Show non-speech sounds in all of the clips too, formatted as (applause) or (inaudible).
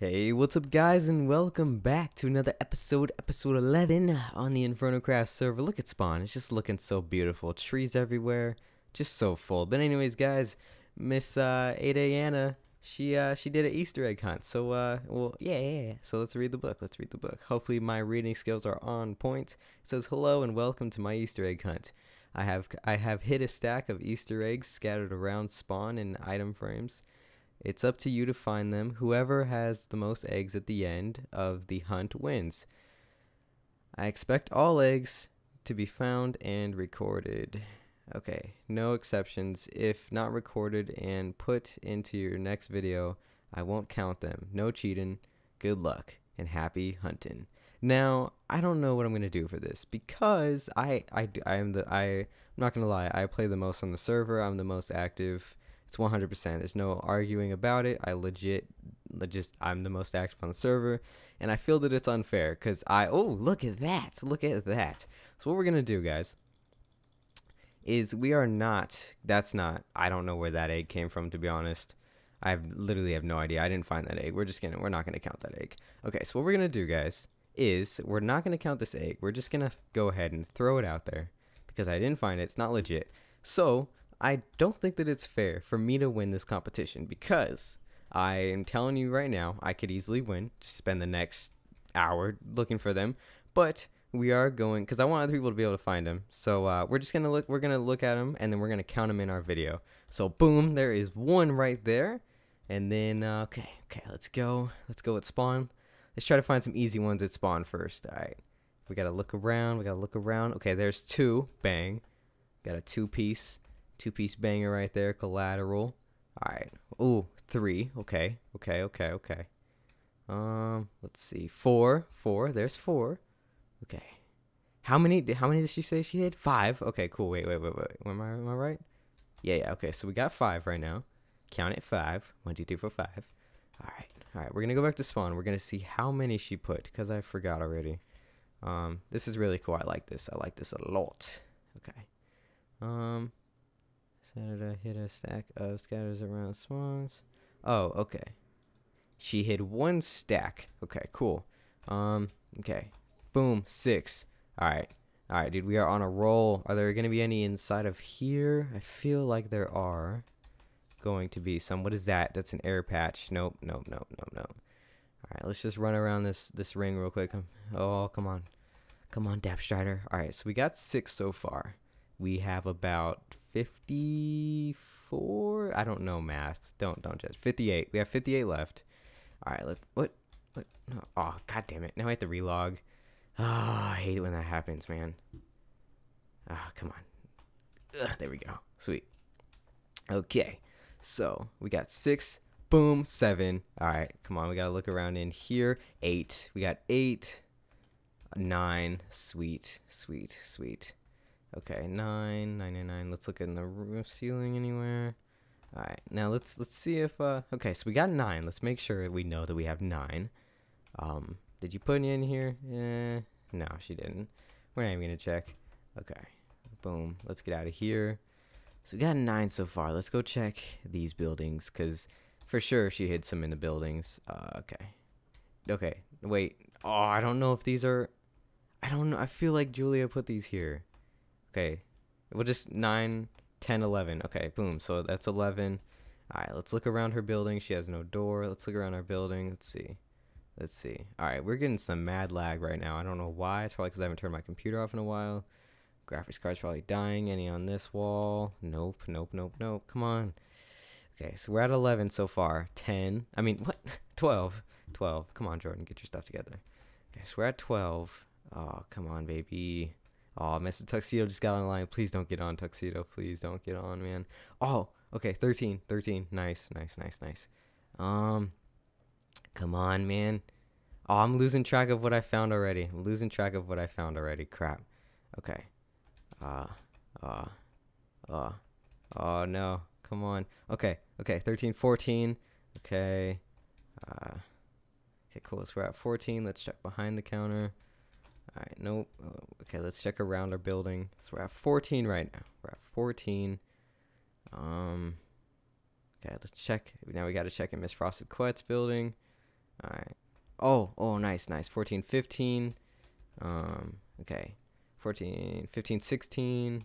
Hey, what's up, guys, and welcome back to another episode, episode 11 on the InfernoCraft server. Look at Spawn, it's just looking so beautiful. Trees everywhere, just so full. But anyways, guys, Miss uh, Ada Anna, she uh, she did an Easter egg hunt. So, uh, well, yeah, yeah, yeah. So let's read the book. Let's read the book. Hopefully, my reading skills are on point. It says, "Hello and welcome to my Easter egg hunt. I have I have hid a stack of Easter eggs scattered around Spawn in item frames." It's up to you to find them. Whoever has the most eggs at the end of the hunt wins. I expect all eggs to be found and recorded. Okay, no exceptions. If not recorded and put into your next video, I won't count them. No cheating. Good luck and happy hunting. Now, I don't know what I'm gonna do for this because I I I am the I I'm not gonna lie. I play the most on the server. I'm the most active. It's 100%. There's no arguing about it. I legit, just, I'm the most active on the server. And I feel that it's unfair because I, oh, look at that. Look at that. So, what we're going to do, guys, is we are not, that's not, I don't know where that egg came from, to be honest. I have, literally have no idea. I didn't find that egg. We're just going to, we're not going to count that egg. Okay, so what we're going to do, guys, is we're not going to count this egg. We're just going to go ahead and throw it out there because I didn't find it. It's not legit. So, I don't think that it's fair for me to win this competition because I am telling you right now, I could easily win. Just spend the next hour looking for them, but we are going because I want other people to be able to find them. So uh, we're just gonna look. We're gonna look at them and then we're gonna count them in our video. So boom, there is one right there, and then uh, okay, okay, let's go. Let's go at spawn. Let's try to find some easy ones at spawn first. All right, we gotta look around. We gotta look around. Okay, there's two. Bang. Got a two piece. Two piece banger right there. Collateral. Alright. Ooh, three. Okay. Okay, okay, okay. Um, let's see. Four. Four. There's four. Okay. How many how many did she say she had? Five. Okay, cool. Wait, wait, wait, wait. Am I am I right? Yeah, yeah, okay. So we got five right now. Count it five. One, two, three, four, five. Alright. Alright, we're gonna go back to spawn. We're gonna see how many she put, because I forgot already. Um, this is really cool. I like this. I like this a lot. Okay. Um Senator hit a stack of scatters around swans. Oh, okay. She hit one stack. Okay, cool. Um, okay. Boom, six. Alright. Alright, dude, we are on a roll. Are there going to be any inside of here? I feel like there are going to be some. What is that? That's an air patch. Nope, nope, nope, nope, nope. Alright, let's just run around this this ring real quick. Oh, come on. Come on, Depth Strider. Alright, so we got six so far. We have about 54 i don't know math don't don't judge 58 we have 58 left. All right let what what no, oh god damn it now i have to relog. Oh i hate when that happens man. Oh, come on. Ugh, there we go sweet. Okay so we got six boom seven. All right come on we gotta look around in here. Eight we got eight nine sweet sweet sweet Okay, nine, nine, nine, nine. Let's look in the roof ceiling anywhere. All right, now let's let's see if uh. Okay, so we got nine. Let's make sure we know that we have nine. Um, did you put any in here? Eh, no, she didn't. We're not even gonna check. Okay, boom. Let's get out of here. So we got nine so far. Let's go check these buildings, cause for sure she hid some in the buildings. Uh, okay. Okay, wait. Oh, I don't know if these are. I don't know. I feel like Julia put these here. Okay. We'll just 9, 10, 11. Okay, boom. So that's 11. All right, let's look around her building. She has no door. Let's look around our building. Let's see. Let's see. All right, we're getting some mad lag right now. I don't know why. It's probably because I haven't turned my computer off in a while. Graphics card's probably dying. Any on this wall? Nope, nope, nope, nope. Come on. Okay, so we're at 11 so far. 10. I mean, what? (laughs) 12. 12. Come on, Jordan. Get your stuff together. Okay, so we're at 12. Oh, come on, baby. Oh, Mr. Tuxedo just got online. Please don't get on, Tuxedo. Please don't get on, man. Oh, okay, 13, 13. Nice, nice, nice, nice. Um, come on, man. Oh, I'm losing track of what I found already. I'm losing track of what I found already. Crap. Okay. Uh, uh, uh, oh, no. Come on. Okay, okay, 13, 14. Okay. Uh, okay, cool. So we're at 14. Let's check behind the counter. All right, nope. Oh, okay, let's check around our building. So we're at 14 right now. We're at 14. Um, okay, let's check. Now we got to check in Miss Frosted Quet's building. All right. Oh, oh, nice, nice. 14, 15. Um, okay. 14, 15, 16,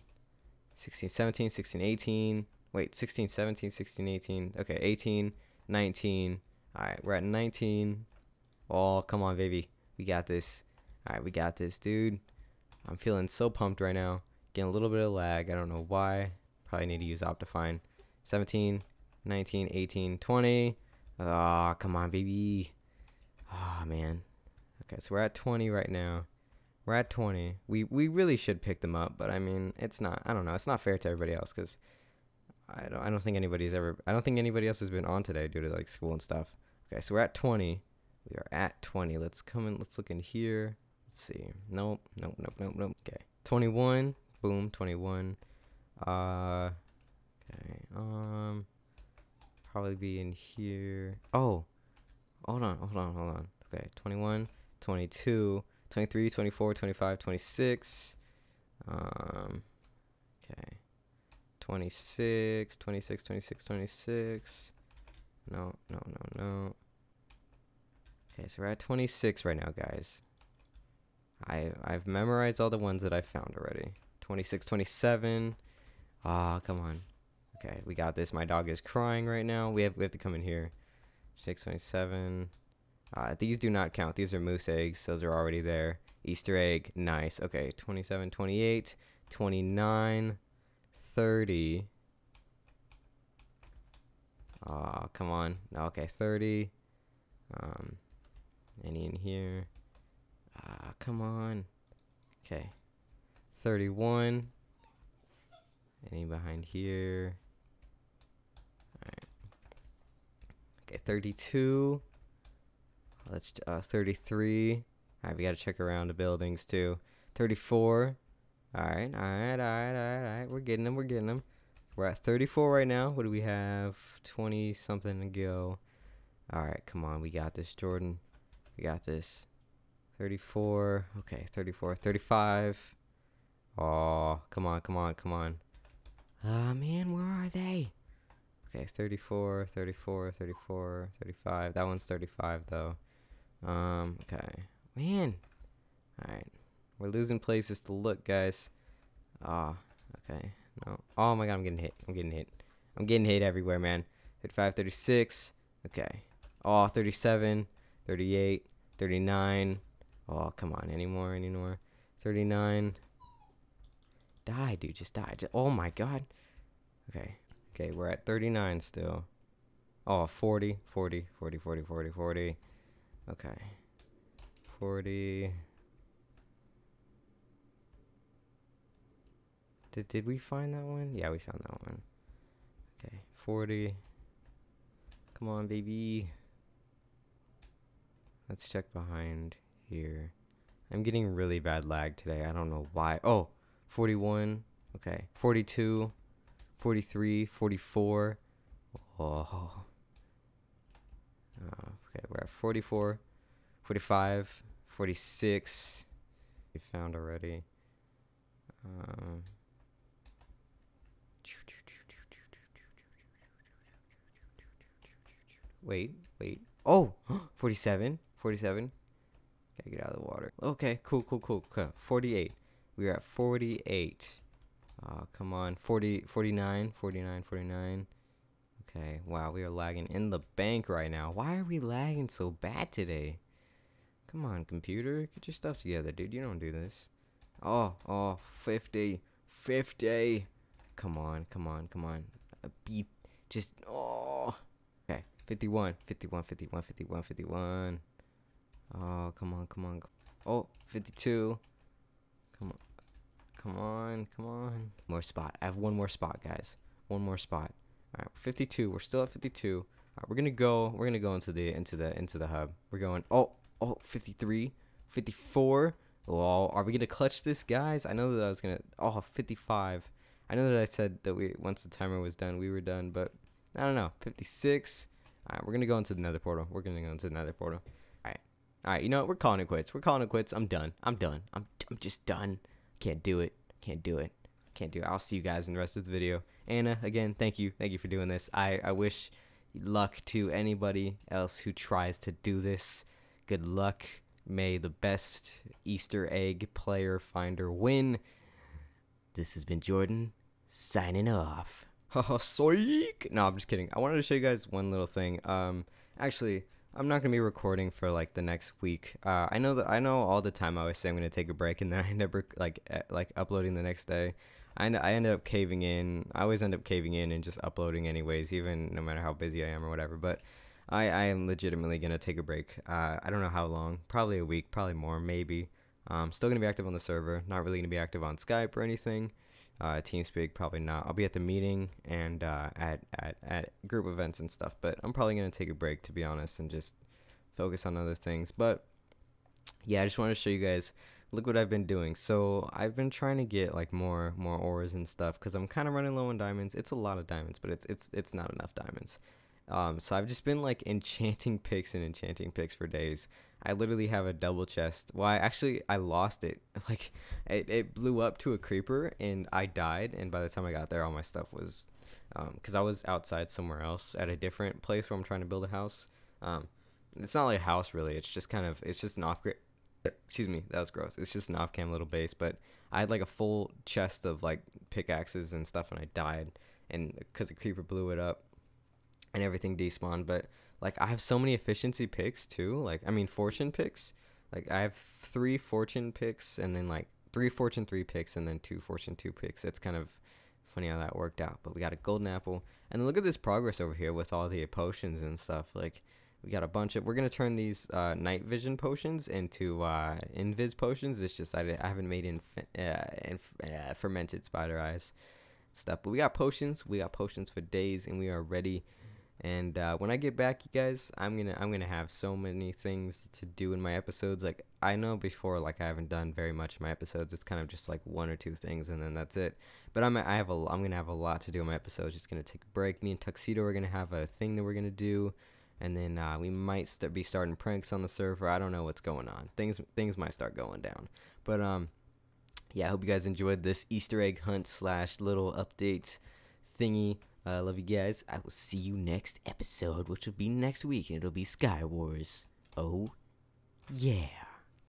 16, 17, 16, 18. Wait, 16, 17, 16, 18. Okay, 18, 19. All right, we're at 19. Oh, come on, baby. We got this. All right, we got this, dude. I'm feeling so pumped right now. Getting a little bit of lag. I don't know why. Probably need to use Optifine. 17, 19, 18, 20. Ah, oh, come on, baby. Ah, oh, man. Okay, so we're at 20 right now. We're at 20. We we really should pick them up, but I mean, it's not. I don't know. It's not fair to everybody else because I don't. I don't think anybody's ever. I don't think anybody else has been on today due to like school and stuff. Okay, so we're at 20. We are at 20. Let's come in. Let's look in here. Let's see. Nope. Nope. Nope. Nope. Nope. Okay. 21. Boom. 21. Uh. Okay. Um. Probably be in here. Oh. Hold on. Hold on. Hold on. Okay. 21. 22. 23, 24, 25, 26. Um, okay. 26, 26, 26, 26. No, no, no, no. Okay, so we're at 26 right now, guys. I, I've memorized all the ones that I found already. 26, 27. Ah, oh, come on. Okay, we got this. My dog is crying right now. We have we have to come in here. 627. Uh, these do not count. These are moose eggs. Those are already there. Easter egg. Nice. Okay. 27, 28, 29, 30. Oh, come on. Okay, 30. Um, any in here? Ah, come on. Okay. 31. Any behind here? Alright. Okay, 32. Let's uh 33. All right, we got to check around the buildings too. 34. All right, all right, all right, all right, all right. We're getting them. We're getting them. We're at 34 right now. What do we have? 20 something to go. All right, come on. We got this, Jordan. We got this. 34. Okay, 34. 35. Oh, come on, come on, come on. Ah, uh, man, where are they? Okay, 34, 34, 34, 35. That one's 35, though. Um, okay. Man. Alright. We're losing places to look, guys. Ah, oh, okay. No. Oh my god, I'm getting hit. I'm getting hit. I'm getting hit everywhere, man. 35, 36. Okay. Oh, 37, 38, 39. Oh, come on. Any more? Any more? 39. Die, dude. Just die. Just, oh my god. Okay. Okay, we're at 39 still. Oh, 40, 40, 40, 40, 40, 40. Okay. 40. Did, did we find that one? Yeah, we found that one. Okay, 40. Come on, baby. Let's check behind here. I'm getting really bad lag today. I don't know why. Oh, 41. Okay, 42, 43, 44. Oh. Uh, okay, we're at 44, 45, 46 we found already. Um, wait, wait. Oh, (gasps) 47, 47. Gotta get out of the water. Okay, cool, cool, cool. Okay, 48. We are at 48. Uh, come on, 40, 49, 49, 49. Okay, wow, we are lagging in the bank right now. Why are we lagging so bad today? Come on, computer. Get your stuff together, dude. You don't do this. Oh, oh, 50. 50. Come on, come on, come on. A beep. Just, oh. Okay, 51, 51, 51, 51, 51. Oh, come on, come on. Oh, 52. Come on. Come on, come on. More spot. I have one more spot, guys. One more spot. All right, 52. We're still at 52. All right, we're gonna go. We're gonna go into the into the into the hub. We're going. Oh, Oh, 53, 54. Well, are we going to clutch this, guys? I know that I was going to... Oh, 55. I know that I said that we once the timer was done, we were done, but I don't know. 56. All right, we're going to go into the nether portal. We're going to go into the nether portal. All right. You know what? We're calling it quits. We're calling it quits. I'm done. I'm done. I'm, I'm just done. Can't do it. Can't do it. Can't do it. I'll see you guys in the rest of the video. Anna, again, thank you. Thank you for doing this. I, I wish luck to anybody else who tries to do this. Good luck. May the best Easter egg player finder win. This has been Jordan signing off. (laughs) Haha, psych. No, I'm just kidding. I wanted to show you guys one little thing. Um, actually, I'm not gonna be recording for like the next week. Uh, I know that I know all the time I always say I'm gonna take a break, and then I never like uh, like uploading the next day. I end, I ended up caving in. I always end up caving in and just uploading anyways, even no matter how busy I am or whatever. But I I am legitimately gonna take a break. Uh, I don't know how long. Probably a week. Probably more. Maybe. I'm um, still gonna be active on the server. Not really gonna be active on Skype or anything. Uh, TeamSpeak probably not. I'll be at the meeting and uh, at, at at group events and stuff. But I'm probably gonna take a break to be honest and just focus on other things. But yeah, I just wanted to show you guys. Look what I've been doing. So I've been trying to get like more more ores and stuff because I'm kind of running low on diamonds. It's a lot of diamonds, but it's it's it's not enough diamonds. Um, so I've just been like enchanting (laughs) picks and enchanting picks for days. I literally have a double chest. Well, I actually I lost it. (laughs) Like it, it blew up to a creeper and I died. And by the time I got there, all my stuff was, um, because I was outside somewhere else at a different place where I'm trying to build a house. Um, it's not like a house really. It's just kind of it's just an off grid. Excuse me, that was gross. It's just an off cam little base, but I had like a full chest of like pickaxes and stuff, and I died, and because the creeper blew it up, and everything despawned. But like I have so many efficiency picks too. Like I mean fortune picks. Like I have three fortune picks and then like three fortune three picks and then two fortune two picks. It's kind of funny how that worked out. But we got a golden apple. And look at this progress over here with all the potions and stuff. Like we got a bunch of we're gonna turn these uh, night vision potions into uh, invis potions. It's just I, I haven't made in, uh, in uh, fermented spider eyes stuff. But we got potions. We got potions for days, and we are ready and uh, when I get back, you guys, I'm gonna I'm gonna have so many things to do in my episodes. Like I know before, like I haven't done very much in my episodes. It's kind of just like one or two things, and then that's it. But I'm I have a I'm gonna have a lot to do in my episodes. Just gonna take a break. Me and Tuxedo are gonna have a thing that we're gonna do, and then uh, we might st- be starting pranks on the server. I don't know what's going on. Things things might start going down. But um, yeah. I hope you guys enjoyed this Easter egg hunt slash little update thingy. I uh, love you guys. I will see you next episode, which will be next week, and it'll be Sky Wars. Oh, yeah.